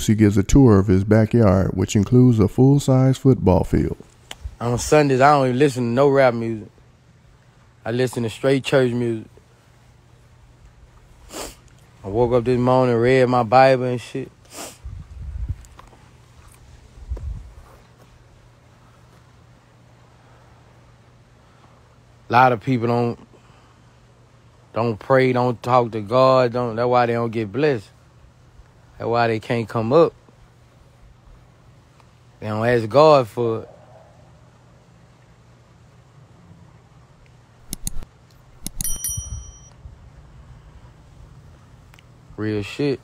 Boosie gives a tour of his backyard, which includes a full-size football field. On Sundays, I don't even listen to no rap music. I listen to straight church music. I woke up this morning, read my Bible and shit. A lot of people don't don't pray, don't talk to God, don't that's why they don't get blessed. That's why they can't come up. They don't ask God for it. Real shit.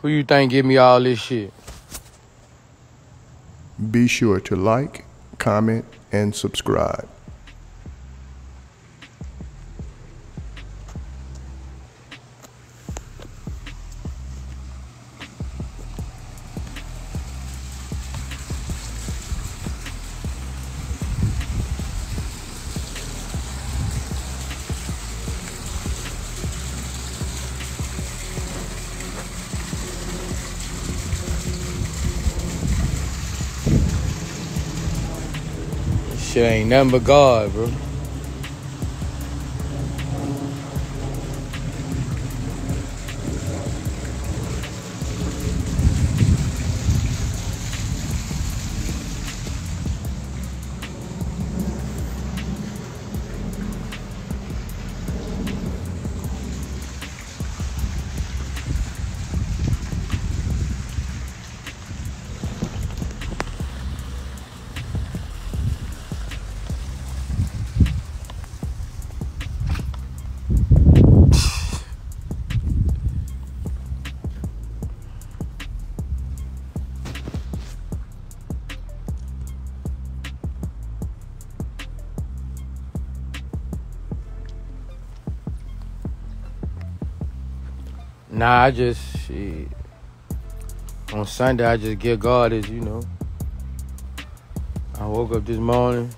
Who you think give me all this shit? Be sure to like, comment, and subscribe. Shit ain't nothing but God, bro. Nah, I just shit. On Sunday, I just give God his, you know. I woke up this morning.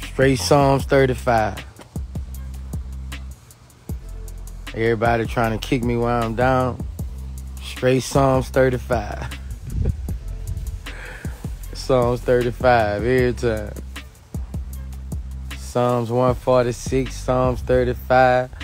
Straight Psalms 35. Everybody trying to kick me while I'm down. Straight Psalms 35. Psalms 35 every time. Psalms 146, Psalms 35.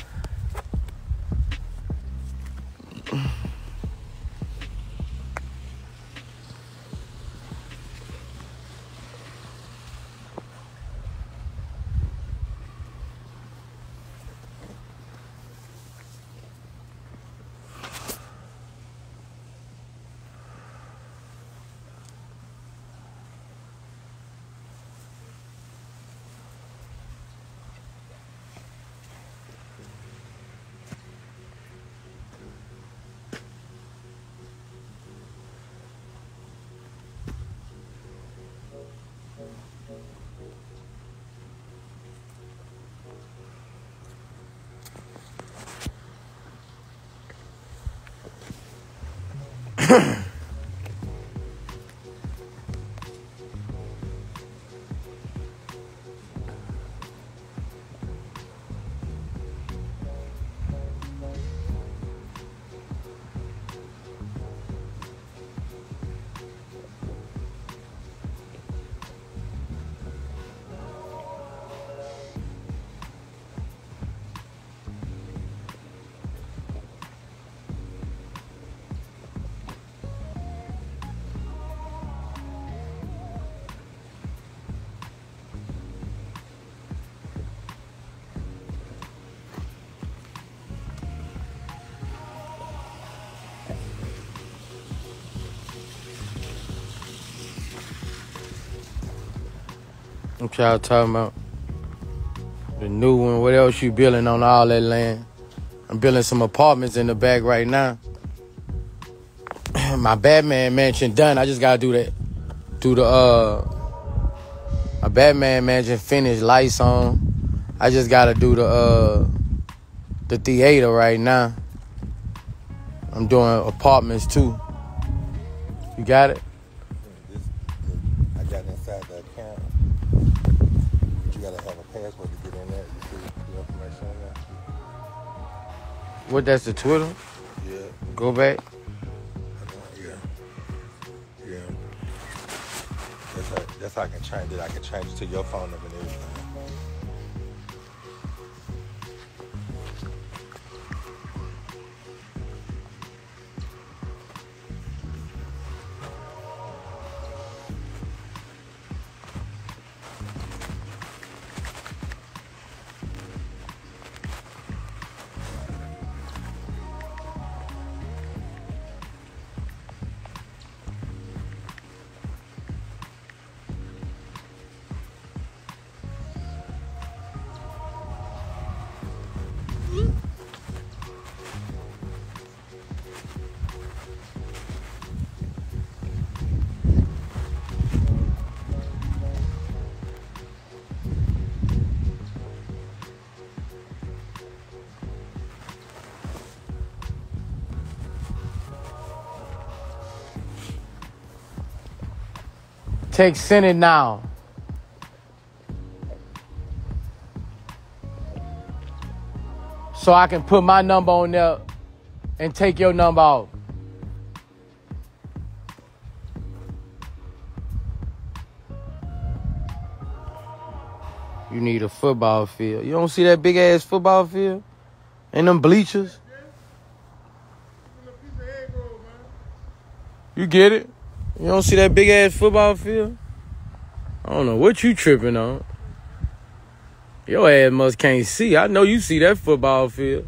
What y'all talking about? The new one. What else you building on all that land? I'm building some apartments in the back right now. My Batman mansion done. I just gotta do that. Do the uh my Batman mansion finished, lights on. I just gotta do the uh the theater right now. I'm doing apartments too. You got it? What? That's the Twitter. Yeah. Go back. Yeah. Yeah. That's how, that's how I can change it. I can change it to your phone number and everything. Send it now. So I can put my number on there and take your number off. You need a football field. You don't see that big ass football field? And them bleachers? You get it? You don't see that big ass football field? I don't know what you tripping on. Your ass must can't see. I know you see that football field.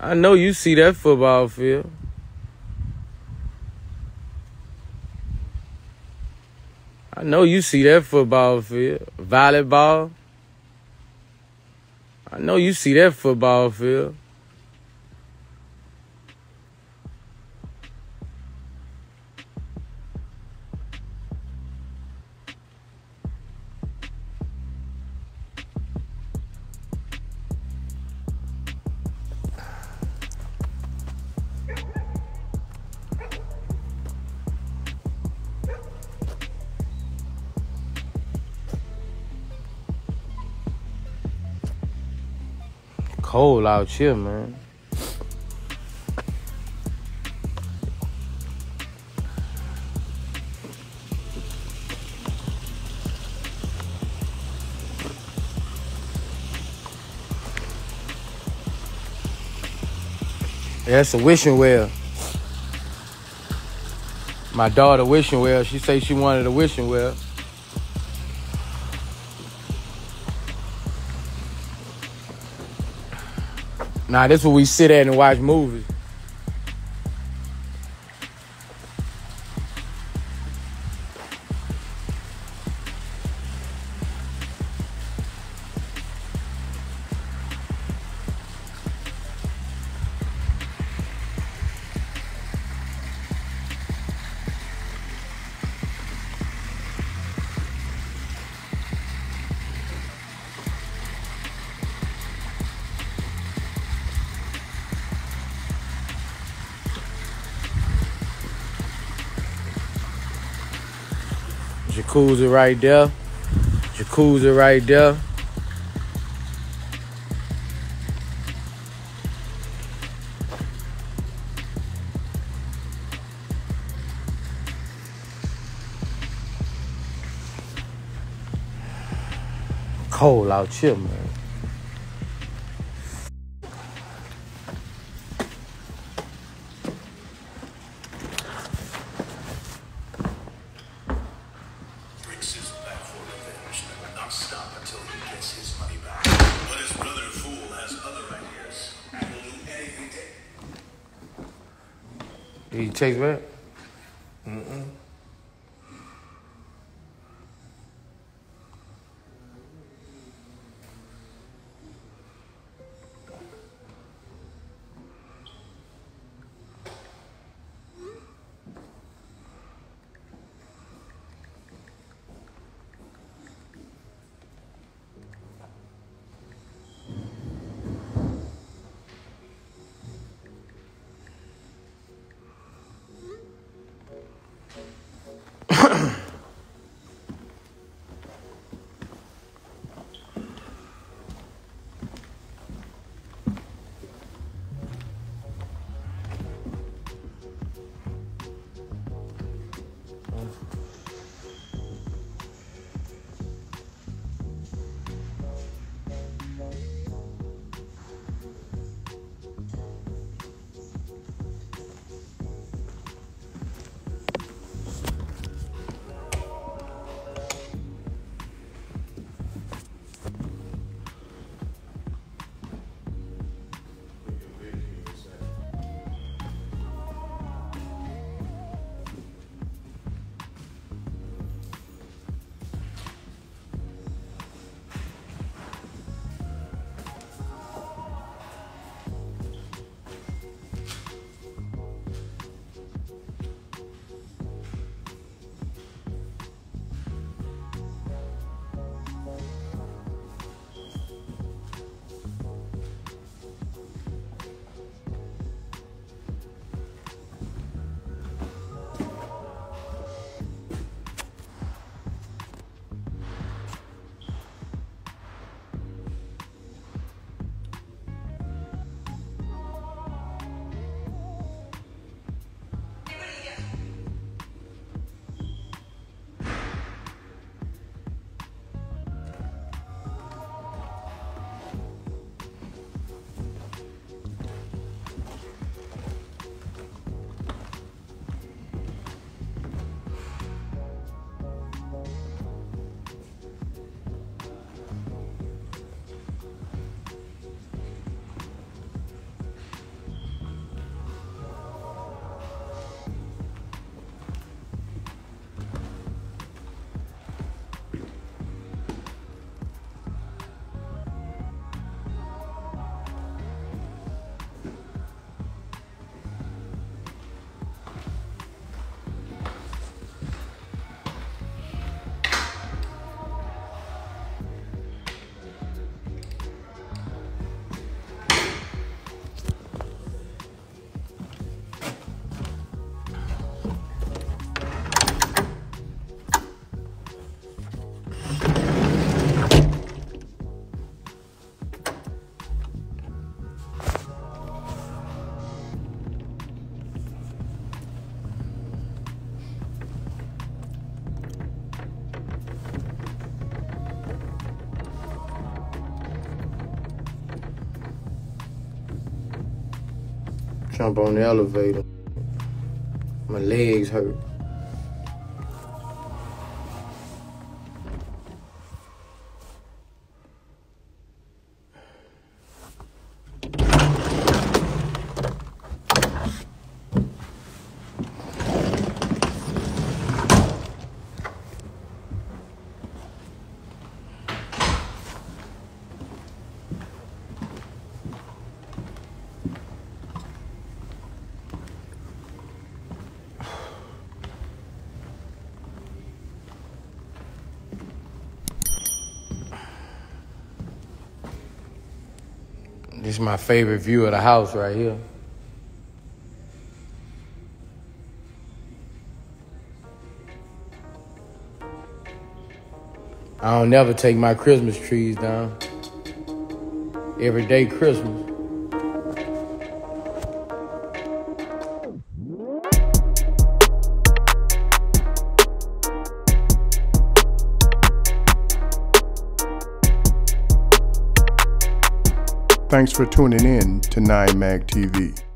I know you see that football field. I know you see that football field. Volleyball. I know you see that football field. Cold out here, man. That's a wishing well. My daughter wishing well. She say she wanted a wishing well. Nah, this where we sit at and watch movies. Jacuzzi right there. Jacuzzi right there. Cold out here, man. You text back? Jump on the elevator. My legs hurt. This is my favorite view of the house right here. I don't never take my Christmas trees down. Every day Christmas. Thanks for tuning in to 9 Mag TV.